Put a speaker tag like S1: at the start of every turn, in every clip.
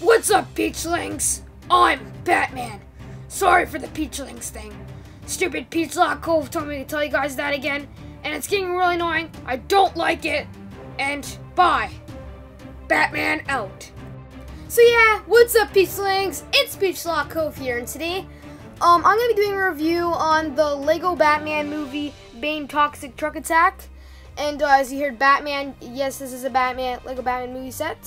S1: What's up, Peachlings? I'm Batman. Sorry for the Peachlings thing. Stupid Peach Lock Cove told me to tell you guys that again, and it's getting really annoying. I don't like it. And bye. Batman out.
S2: So yeah, what's up Peachlings? It's Peach Lock Cove here, and today, um, I'm gonna be doing a review on the Lego Batman movie, Bane Toxic Truck Attack. And uh, as you heard, Batman, yes, this is a Batman, Lego Batman movie set.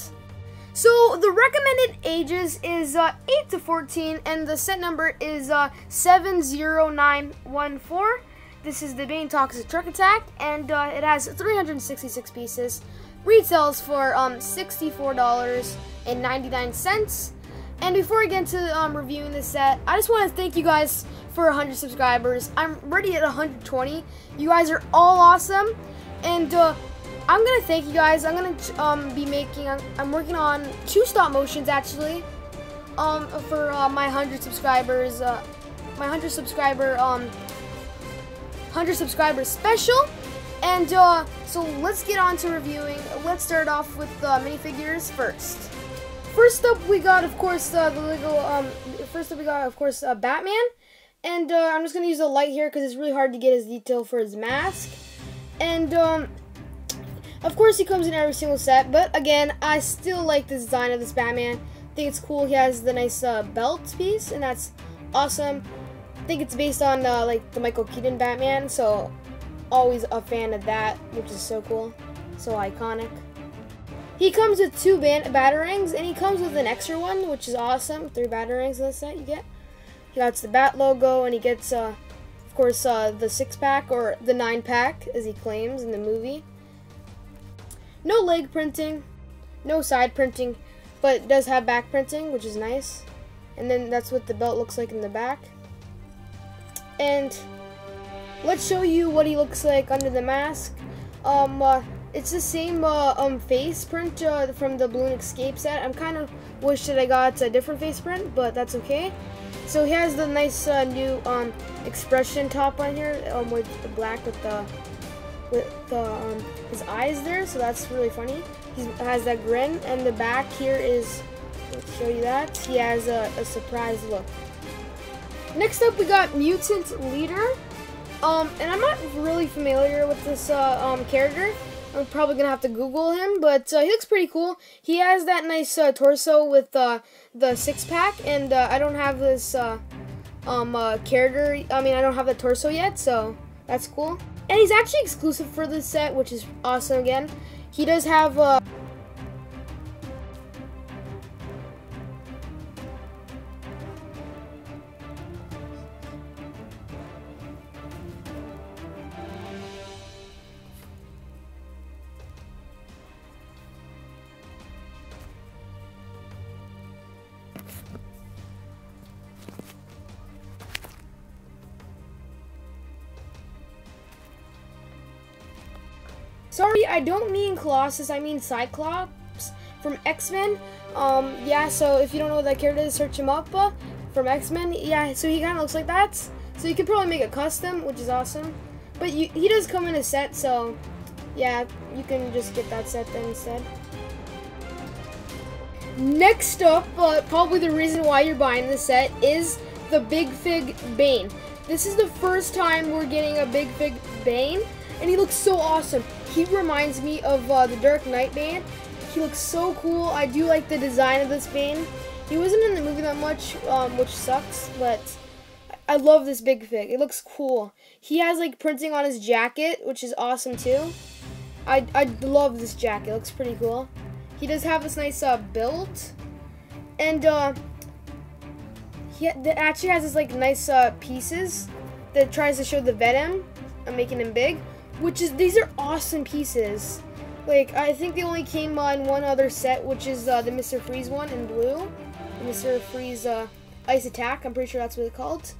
S2: So the recommended ages is uh, 8 to 14, and the set number is uh, 70914. This is the Bane Toxic Truck Attack, and uh, it has 366 pieces. Retails for um, $64.99. And before I get into um, reviewing this set, I just want to thank you guys for 100 subscribers. I'm ready at 120. You guys are all awesome. And uh, I'm gonna thank you guys. I'm gonna um, be making. I'm, I'm, working on two stop motions actually. Um, for uh, my hundred subscribers. Uh, my hundred subscriber um, hundred subscribers special. And uh, so let's get on to reviewing. Let's start off with the minifigures first. First up, we got, of course, uh, the Lego. Um, first up, we got, of course, uh, Batman. And uh, I'm just gonna use the light here because it's really hard to get his detail for his mask. And um, of course, he comes in every single set, but again, I still like the design of this Batman. I think it's cool. He has the nice uh, belt piece, and that's awesome. I think it's based on uh, like the Michael Keaton Batman, so always a fan of that, which is so cool, so iconic. He comes with two batarangs, and he comes with an extra one, which is awesome. Three batarangs in the set you get. He got the Bat logo, and he gets, uh, of course, uh, the six pack or the nine pack, as he claims in the movie. No leg printing, no side printing, but does have back printing, which is nice. And then that's what the belt looks like in the back. And let's show you what he looks like under the mask. Um, uh, it's the same uh, um, face print uh, from the Balloon Escape set. I'm kind of wish that I got a different face print, but that's okay. So he has the nice uh, new um, expression top on here um, with the black with the with the, um, his eyes there, so that's really funny. He has that grin, and the back here is, let's show you that, he has a, a surprise look. Next up, we got Mutant Leader. Um, and I'm not really familiar with this uh, um, character. I'm probably gonna have to Google him, but uh, he looks pretty cool. He has that nice uh, torso with uh, the six pack, and uh, I don't have this uh, um, character. I mean, I don't have the torso yet, so that's cool. And he's actually exclusive for this set, which is awesome again. He does have uh, Sorry, I don't mean Colossus, I mean Cyclops from X-Men. Um, yeah, so if you don't know what that character is, search him up uh, from X-Men. Yeah, so he kind of looks like that. So you can probably make a custom, which is awesome. But you, he does come in a set, so yeah, you can just get that set then instead. Next up, uh, probably the reason why you're buying this set is the Big Fig Bane. This is the first time we're getting a Big Fig Bane, and he looks so awesome. He reminds me of uh, the Dark Knight Bane. He looks so cool. I do like the design of this Bane. He wasn't in the movie that much, um, which sucks, but I love this big fig. It looks cool. He has like printing on his jacket, which is awesome too. I, I love this jacket. It looks pretty cool. He does have this nice uh, build. And uh, he actually has this like nice uh, pieces that tries to show the venom. I'm making him big. Which is, these are awesome pieces. Like, I think they only came on one other set, which is uh, the Mr. Freeze one in blue. The Mr. Freeze uh, Ice Attack, I'm pretty sure that's what it's called.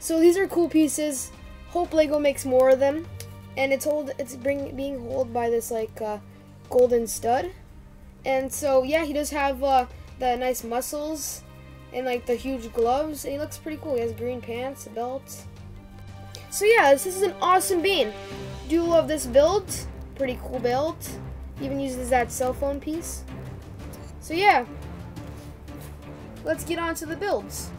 S2: So these are cool pieces. Hope Lego makes more of them. And it's hold, it's bring, being held by this, like, uh, golden stud. And so, yeah, he does have uh, the nice muscles and, like, the huge gloves. And he looks pretty cool. He has green pants, a belt. So yeah, this is an awesome Bane do love this build. Pretty cool build. Even uses that cell phone piece. So yeah. let's get on to the builds.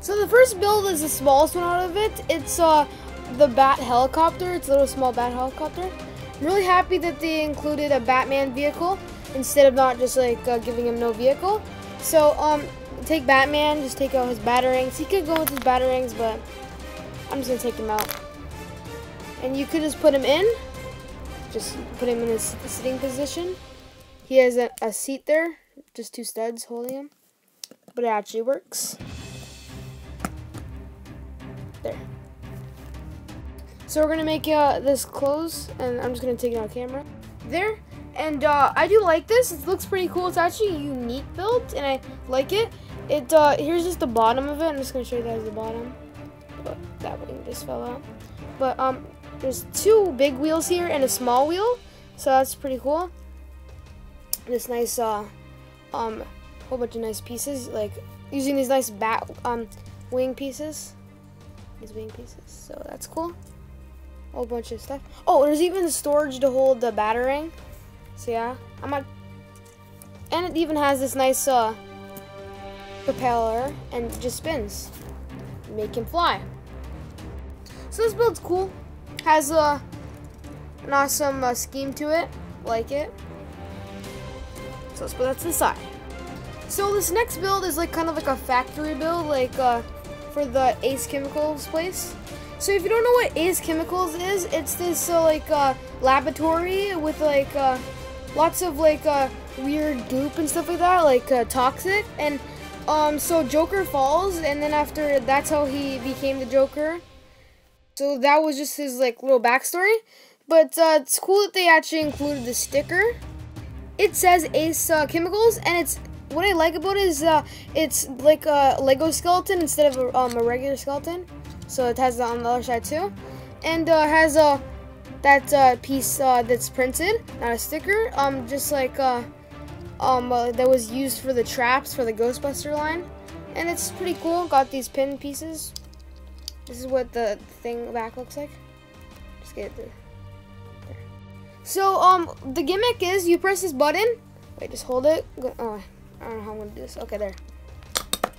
S2: So the first build is the smallest one out of it. It's uh, the Bat helicopter. It's a little small Bat helicopter. I'm really happy that they included a Batman vehicle instead of not just like uh, giving him no vehicle. So um, take Batman, just take out his batarangs. He could go with his batarangs, but I'm just gonna take him out. And you could just put him in, just put him in his sitting position. He has a, a seat there, just two studs holding him, but it actually works. There. So we're gonna make uh, this close, and I'm just gonna take it on camera. There, and uh, I do like this. It looks pretty cool. It's actually a unique build, and I like it. It uh, here's just the bottom of it. I'm just gonna show you guys the bottom. Just fell out. But um, there's two big wheels here and a small wheel, so that's pretty cool. This nice uh, um, whole bunch of nice pieces, like using these nice bat um wing pieces. These wing pieces, so that's cool. A whole bunch of stuff. Oh, there's even storage to hold the batarang. So yeah, I'm not. And it even has this nice uh, propeller and just spins. Make him fly. So this build's cool. Has uh, an awesome uh, scheme to it. Like it. So let's put that to the side. So this next build is like kind of like a factory build, like uh, for the Ace Chemicals place. So if you don't know what Ace Chemicals is, it's this uh, like uh, laboratory with like uh, lots of like uh, weird goop and stuff like that, like uh, toxic. And um, so Joker falls, and then after that's how he became the Joker. So that was just his like little backstory. But uh, it's cool that they actually included the sticker. It says Ace uh, Chemicals, and it's what I like about it is uh, it's like a Lego skeleton instead of a, um, a regular skeleton. So it has that on the other side too, and uh, has a uh, that uh, piece uh, that's printed, not a sticker. Um, just like uh, um uh, that was used for the traps for the Ghostbuster line, and it's pretty cool. Got these pin pieces. This is what the thing back looks like. Just get it through. There. So um, the gimmick is you press this button. Wait, just hold it. Go, oh, I don't know how I'm gonna do this. Okay, there.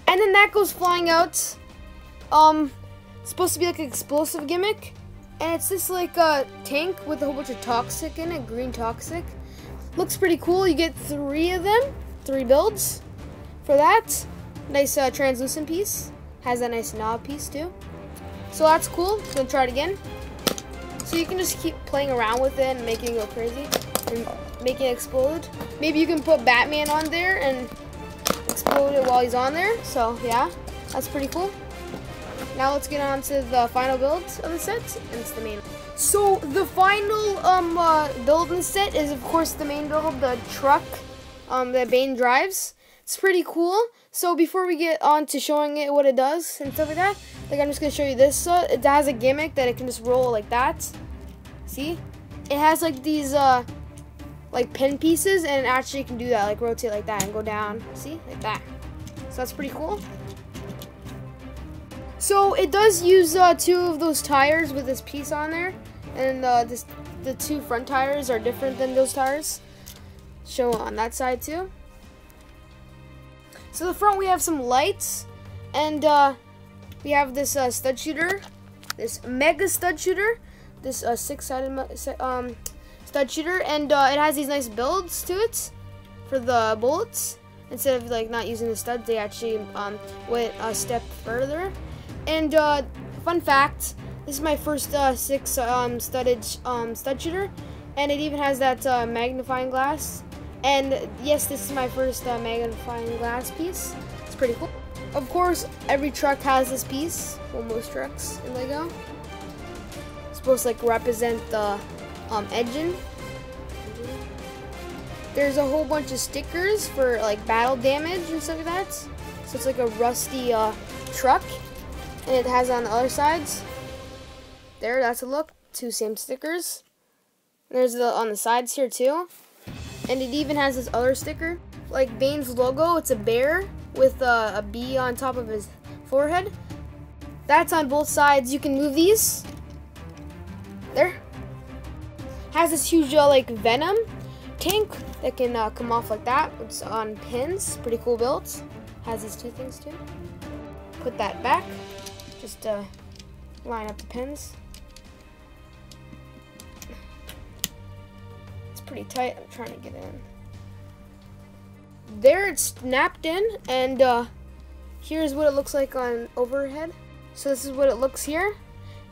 S2: And then that goes flying out. Um, supposed to be like an explosive gimmick. And it's this like uh, tank with a whole bunch of toxic in it, green toxic. Looks pretty cool. You get three of them, three builds for that. Nice uh, translucent piece. Has that nice knob piece too. So that's cool. Gonna try it again. So you can just keep playing around with it and making it go crazy and make it explode. Maybe you can put Batman on there and explode it while he's on there. So yeah, that's pretty cool. Now let's get on to the final build of the set, and it's the main. So the final um uh, build in the set is of course the main build, the truck um, that Bane drives. It's pretty cool. So before we get on to showing it what it does and stuff like that, like I'm just gonna show you this. Uh, it has a gimmick that it can just roll like that. See? It has like these uh like pin pieces and it actually can do that, like rotate like that and go down. See? Like that. So that's pretty cool. So it does use uh, two of those tires with this piece on there, and uh, this, the two front tires are different than those tires. Show on that side too. So the front we have some lights, and uh, we have this uh, stud shooter, this mega stud shooter, this uh, six-sided um, stud shooter, and uh, it has these nice builds to it for the bullets. Instead of like not using the studs, they actually um, went a step further and uh, fun fact, this is my first uh, six um, studded um, stud shooter, and it even has that uh, magnifying glass. And yes, this is my first uh, magnifying glass piece. It's pretty cool. Of course, every truck has this piece. Well, most trucks in Lego. It's supposed to like represent the um, engine. There's a whole bunch of stickers for like battle damage and stuff like that. So it's like a rusty uh, truck and it has on the other sides. There, that's a look. Two same stickers. There's the on the sides here too. And it even has this other sticker. Like Bane's logo, it's a bear with a, a bee on top of his forehead. That's on both sides. You can move these. There. Has this huge uh, like venom tank that can uh, come off like that. It's on pins. Pretty cool build. has these two things too. Put that back. Just uh, line up the pins. Pretty tight. I'm trying to get in. There it's snapped in, and uh, here's what it looks like on overhead. So this is what it looks here,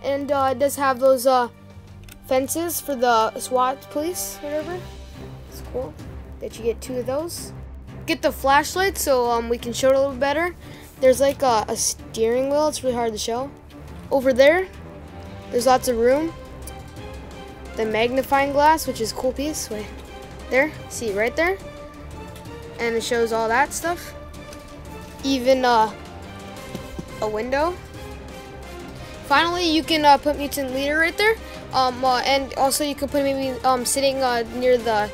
S2: and uh, it does have those uh, fences for the SWAT police, whatever. It's cool that you get two of those. Get the flashlight so um, we can show it a little better. There's like a, a steering wheel. It's really hard to show. Over there, there's lots of room. The magnifying glass, which is cool piece. Wait, there. See right there and it shows all that stuff. Even uh, a window. Finally, you can uh, put mutant leader right there, um, uh, and also you can put maybe um, sitting uh, near the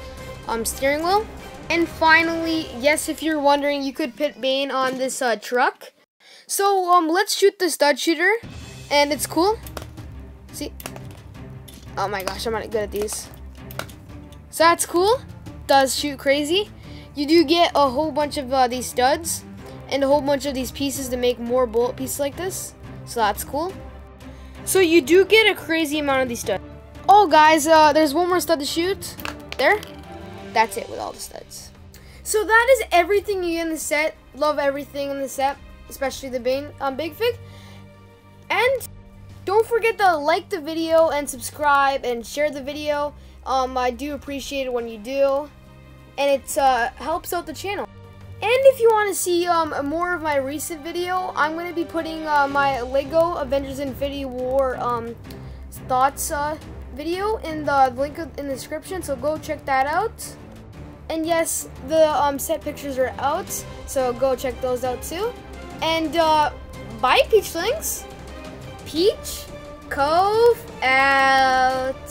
S2: um, steering wheel. And finally, yes, if you're wondering, you could put Bane on this uh, truck. So um, let's shoot the stud shooter, and it's cool. See? Oh my gosh, I'm not good at these. So that's cool. Does shoot crazy. You do get a whole bunch of uh, these studs and a whole bunch of these pieces to make more bullet pieces like this. So that's cool. So you do get a crazy amount of these studs. Oh guys, uh, there's one more stud to shoot. There. That's it with all the studs. So that is everything you get in the set. Love everything in the set, especially the Bane um, Big Fig. And don't forget to like the video and subscribe and share the video. Um, I do appreciate it when you do and it uh, helps out the channel. And if you want to see um, more of my recent video, I'm going to be putting uh, my LEGO Avengers Infinity War um, thoughts uh, video in the link in the description, so go check that out. And yes, the um, set pictures are out, so go check those out too. And uh, bye, Peachlings! Peach Cove out!